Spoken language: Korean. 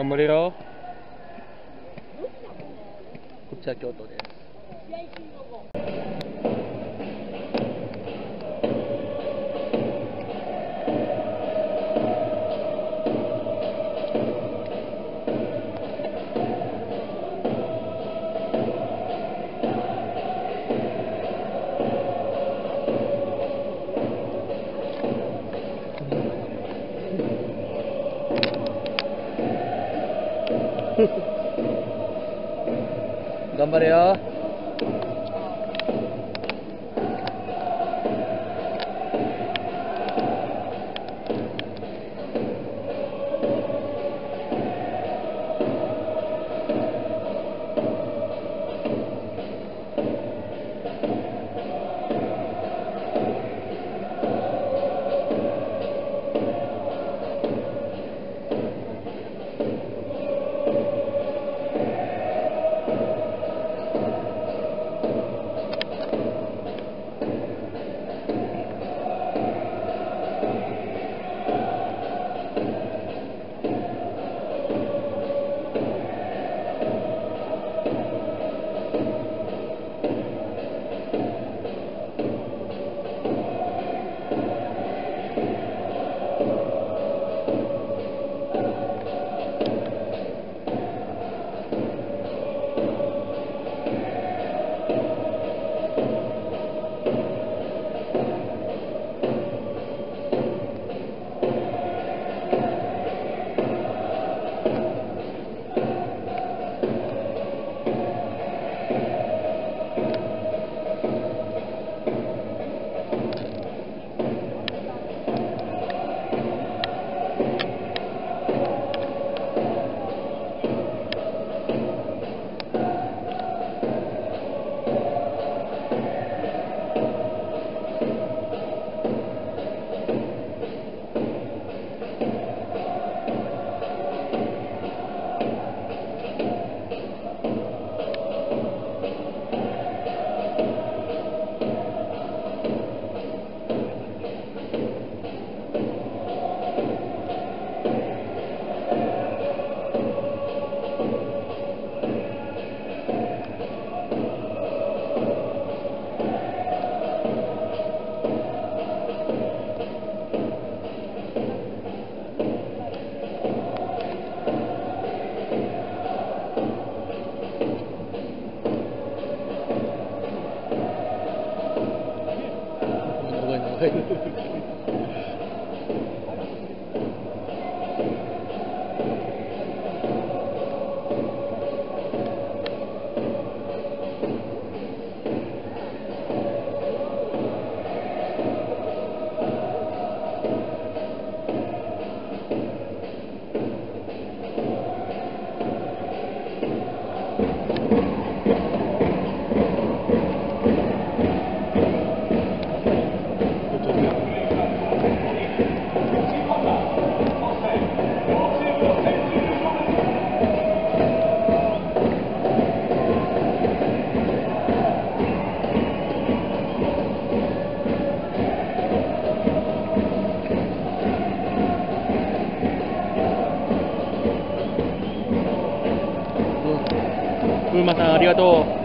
頑張れよ。こっちは京都です。 넘버래요. Ay. 風磨さんありがとう。